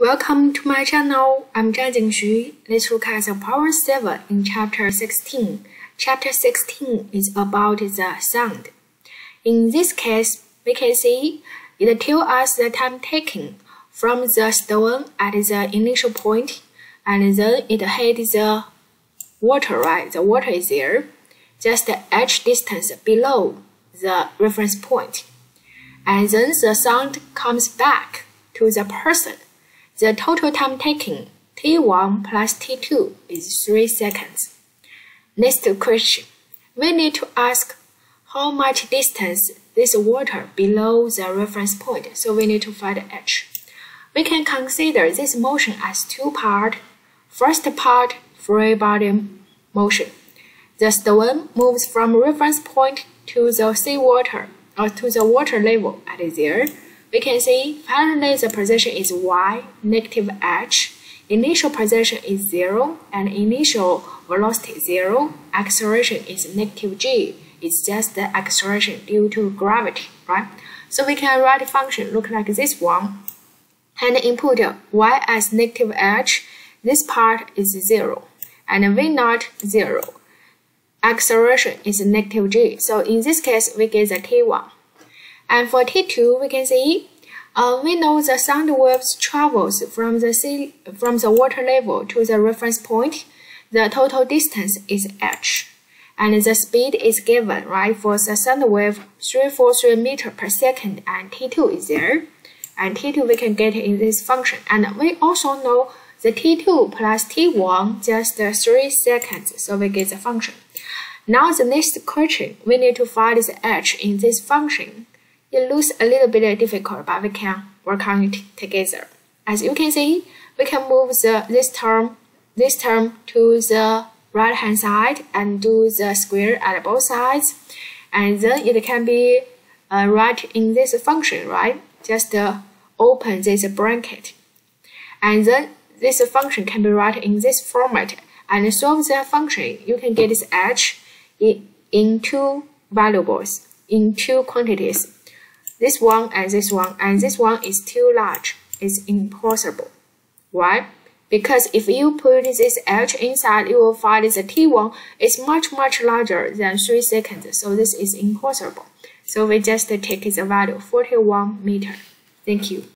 Welcome to my channel. I'm Zhangjin Xu. Let's look at the power 7 in chapter 16. Chapter 16 is about the sound. In this case, we can see it tells us the time taken from the stone at the initial point and then it hit the water, right? The water is there, just the h distance below the reference point. And then the sound comes back to the person the total time taken, T1 plus T2, is 3 seconds. Next question. We need to ask how much distance this water below the reference point, so we need to find h. We can consider this motion as two part. First part, free body motion. The stone moves from reference point to the seawater or to the water level at there we can see finally the position is y, negative h, initial position is 0, and initial velocity 0, acceleration is negative g. It's just the acceleration due to gravity, right? So we can write a function look like this one, and input y as negative h, this part is 0, and v naught 0. Acceleration is negative g, so in this case we get the t1. And for T2, we can see uh, we know the sound waves travels from the sea, from the water level to the reference point. The total distance is h, and the speed is given right for the sound wave 343 meter per second, and T2 is there. And T2 we can get in this function, and we also know the T2 plus T1 just 3 seconds, so we get the function. Now the next question, we need to find the h in this function. It looks a little bit difficult, but we can work on it together. As you can see, we can move the, this term this term to the right hand side and do the square at both sides. And then it can be uh, right in this function, right? Just uh, open this bracket. And then this function can be right in this format. And solve the function, you can get this h in, in two variables, in two quantities this one and this one and this one is too large. It's impossible. Why? Because if you put this H inside, you will find the T1 is much, much larger than 3 seconds. So this is impossible. So we just take the value 41 meter. Thank you.